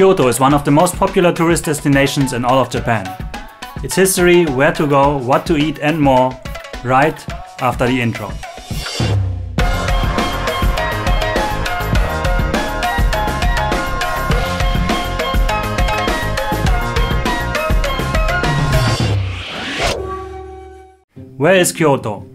Kyoto is one of the most popular tourist destinations in all of Japan. Its history, where to go, what to eat and more, right after the intro. Where is Kyoto?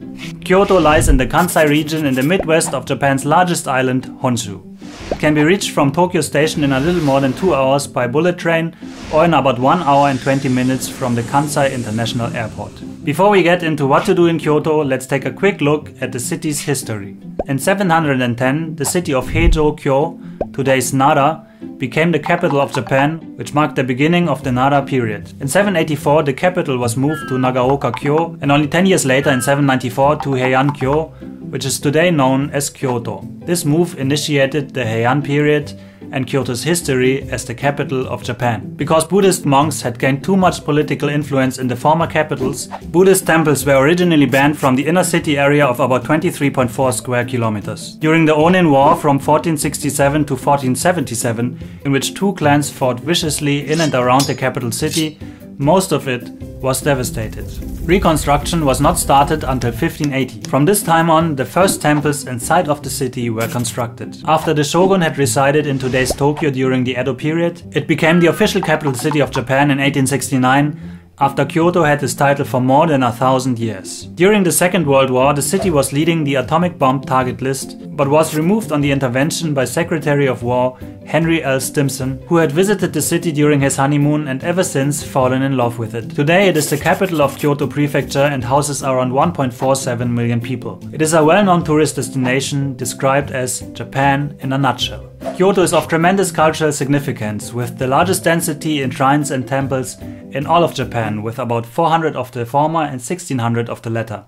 Kyoto lies in the Kansai region in the midwest of Japan's largest island, Honshu. Can be reached from Tokyo Station in a little more than 2 hours by bullet train or in about 1 hour and 20 minutes from the Kansai International Airport. Before we get into what to do in Kyoto, let's take a quick look at the city's history. In 710, the city of Heijo Kyo, today's Nara, became the capital of Japan, which marked the beginning of the Nara period. In 784, the capital was moved to Nagaoka Kyo, and only 10 years later, in 794, to Heian Kyo, which is today known as Kyoto. This move initiated the Heian period and Kyoto's history as the capital of Japan. Because Buddhist monks had gained too much political influence in the former capitals, Buddhist temples were originally banned from the inner city area of about 23.4 square kilometers. During the Onin War from 1467 to 1477, in which two clans fought viciously in and around the capital city, most of it was devastated. Reconstruction was not started until 1580. From this time on, the first temples inside of the city were constructed. After the shogun had resided in today's Tokyo during the Edo period, it became the official capital city of Japan in 1869 after Kyoto had this title for more than a thousand years. During the Second World War, the city was leading the atomic bomb target list, but was removed on the intervention by Secretary of War Henry L. Stimson, who had visited the city during his honeymoon and ever since fallen in love with it. Today it is the capital of Kyoto Prefecture and houses around 1.47 million people. It is a well-known tourist destination described as Japan in a nutshell. Kyoto is of tremendous cultural significance, with the largest density in shrines and temples in all of Japan, with about 400 of the former and 1600 of the latter.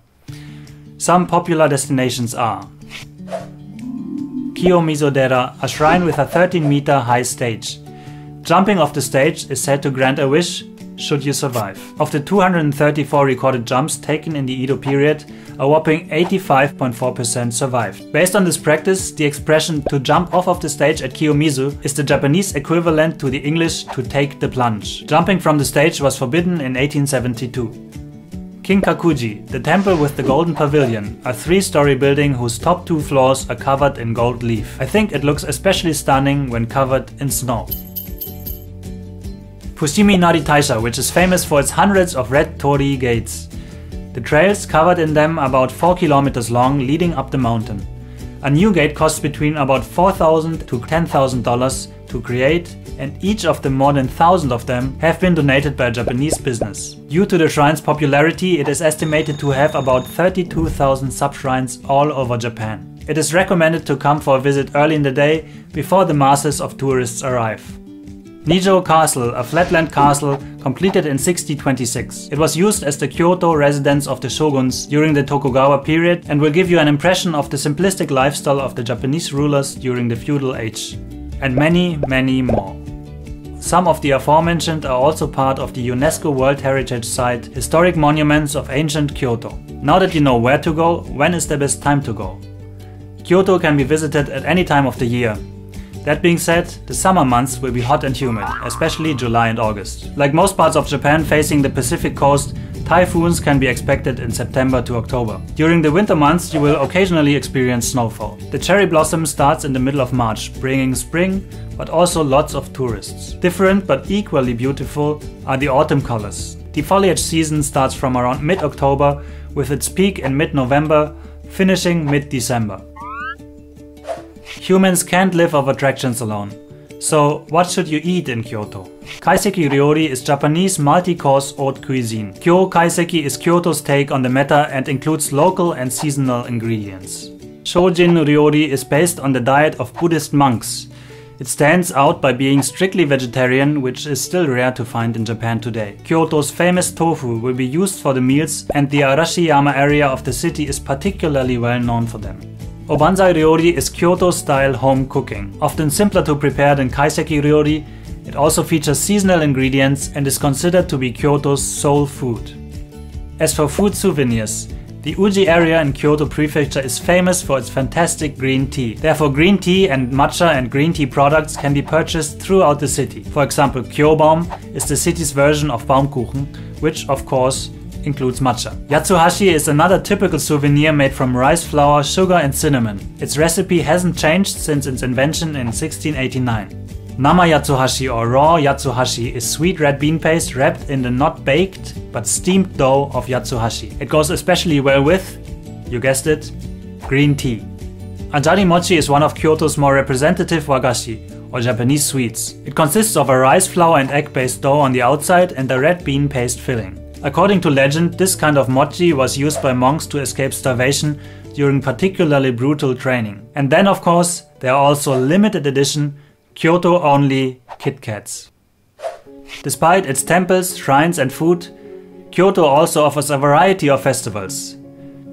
Some popular destinations are Kiyomizu-dera, a shrine with a 13 meter high stage. Jumping off the stage is said to grant a wish should you survive. Of the 234 recorded jumps taken in the Edo period, a whopping 85.4% survived. Based on this practice, the expression to jump off of the stage at Kiyomizu is the Japanese equivalent to the English to take the plunge. Jumping from the stage was forbidden in 1872. Kinkakuji, the temple with the golden pavilion, a three-story building whose top two floors are covered in gold leaf. I think it looks especially stunning when covered in snow. Fushimi Inari Taisha, which is famous for its hundreds of red torii gates. The trails covered in them are about 4 kilometers long leading up the mountain. A new gate costs between about 4,000 to $10,000 to create and each of the more than thousand of them have been donated by a Japanese business. Due to the shrine's popularity, it is estimated to have about 32,000 sub-shrines all over Japan. It is recommended to come for a visit early in the day before the masses of tourists arrive. Nijo Castle, a flatland castle completed in 1626. It was used as the Kyoto residence of the shoguns during the Tokugawa period and will give you an impression of the simplistic lifestyle of the Japanese rulers during the feudal age. And many, many more. Some of the aforementioned are also part of the UNESCO World Heritage Site Historic Monuments of Ancient Kyoto. Now that you know where to go, when is the best time to go? Kyoto can be visited at any time of the year. That being said, the summer months will be hot and humid, especially July and August. Like most parts of Japan facing the Pacific coast, typhoons can be expected in September to October. During the winter months, you will occasionally experience snowfall. The cherry blossom starts in the middle of March, bringing spring, but also lots of tourists. Different but equally beautiful are the autumn colors. The foliage season starts from around mid-October with its peak in mid-November, finishing mid-December. Humans can't live off attractions alone. So, what should you eat in Kyoto? Kaiseki ryori is Japanese multi-course haute cuisine. Kyo kaiseki is Kyoto's take on the matter and includes local and seasonal ingredients. Shojin ryori is based on the diet of Buddhist monks. It stands out by being strictly vegetarian, which is still rare to find in Japan today. Kyoto's famous tofu will be used for the meals and the Arashiyama area of the city is particularly well known for them. Obanzai ryori is Kyoto-style home cooking. Often simpler to prepare than kaiseki ryori, it also features seasonal ingredients and is considered to be Kyoto's soul food. As for food souvenirs, The Uji area in Kyoto Prefecture is famous for its fantastic green tea. Therefore green tea and matcha and green tea products can be purchased throughout the city. For example, Kyobaum is the city's version of Baumkuchen, which of course includes matcha. Yatsuhashi is another typical souvenir made from rice flour, sugar and cinnamon. Its recipe hasn't changed since its invention in 1689. Nama yatsuhashi or raw yatsuhashi is sweet red bean paste wrapped in the not baked but steamed dough of yatsuhashi. It goes especially well with, you guessed it, green tea. Ajari mochi is one of Kyoto's more representative wagashi, or Japanese sweets. It consists of a rice flour and egg based dough on the outside and a red bean paste filling. According to legend, this kind of mochi was used by monks to escape starvation during particularly brutal training. And then of course, there are also limited edition Kyoto only Kit Kats. Despite its temples, shrines and food, Kyoto also offers a variety of festivals.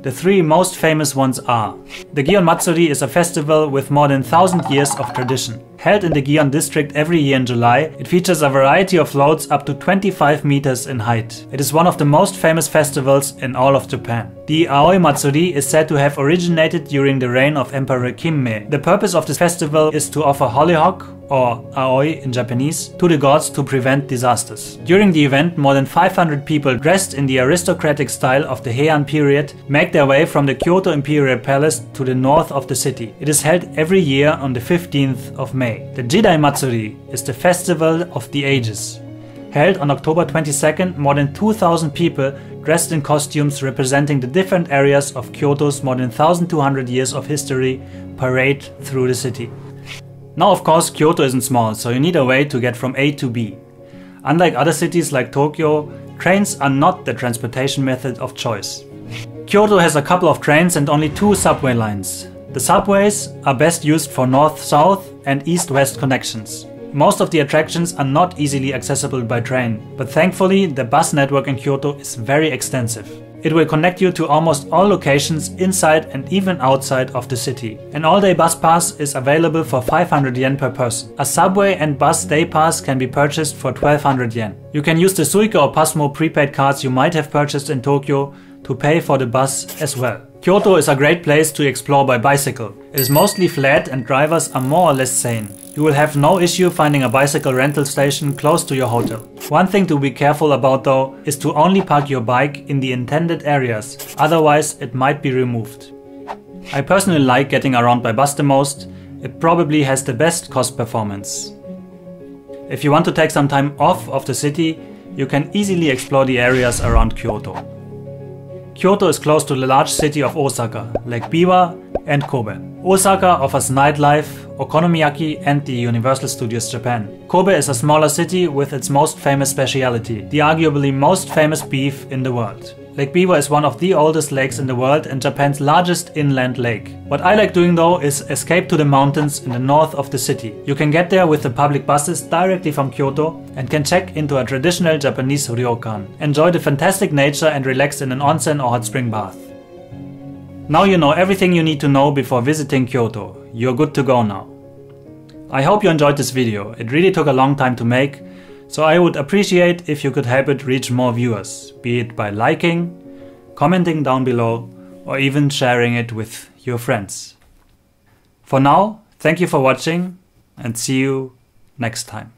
The three most famous ones are The Gion Matsuri is a festival with more than 1000 years of tradition. Held in the Gion district every year in July, it features a variety of floats up to 25 meters in height. It is one of the most famous festivals in all of Japan. The Aoi Matsuri is said to have originated during the reign of Emperor Kinmei. The purpose of this festival is to offer hollyhock, or aoi in Japanese, to the gods to prevent disasters. During the event, more than 500 people dressed in the aristocratic style of the Heian period make their way from the Kyoto Imperial Palace to the north of the city. It is held every year on the 15th of May. The Jidai Matsuri is the festival of the ages. Held on October 22nd, more than 2000 people dressed in costumes representing the different areas of Kyoto's more than 1200 years of history parade through the city. Now of course Kyoto isn't small, so you need a way to get from A to B. Unlike other cities like Tokyo, trains are not the transportation method of choice. Kyoto has a couple of trains and only two subway lines. The subways are best used for north-south and east-west connections. Most of the attractions are not easily accessible by train, but thankfully the bus network in Kyoto is very extensive. It will connect you to almost all locations inside and even outside of the city. An all-day bus pass is available for 500 yen per person. A subway and bus day pass can be purchased for 1200 yen. You can use the Suica or Pasmo prepaid cards you might have purchased in Tokyo to pay for the bus as well. Kyoto is a great place to explore by bicycle. It is mostly flat and drivers are more or less sane. You will have no issue finding a bicycle rental station close to your hotel. One thing to be careful about though is to only park your bike in the intended areas, otherwise it might be removed. I personally like getting around by bus the most, it probably has the best cost performance. If you want to take some time off of the city, you can easily explore the areas around Kyoto. Kyoto is close to the large city of Osaka, Lake Biwa and Kobe. Osaka offers nightlife, Okonomiyaki and the Universal Studios Japan. Kobe is a smaller city with its most famous speciality, the arguably most famous beef in the world. Lake Biwa is one of the oldest lakes in the world and Japan's largest inland lake. What I like doing though is escape to the mountains in the north of the city. You can get there with the public buses directly from Kyoto and can check into a traditional Japanese ryokan. Enjoy the fantastic nature and relax in an onsen or hot spring bath. Now you know everything you need to know before visiting Kyoto. You're good to go now. I hope you enjoyed this video. It really took a long time to make, so I would appreciate if you could help it reach more viewers, be it by liking, commenting down below, or even sharing it with your friends. For now, thank you for watching and see you next time.